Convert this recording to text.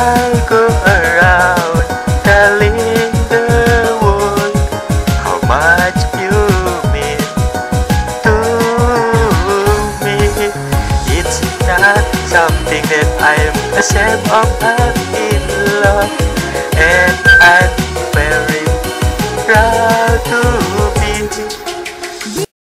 I go around telling the world how much you mean to me. It's not something that I'm ashamed of. I'm in love and I'm very proud to.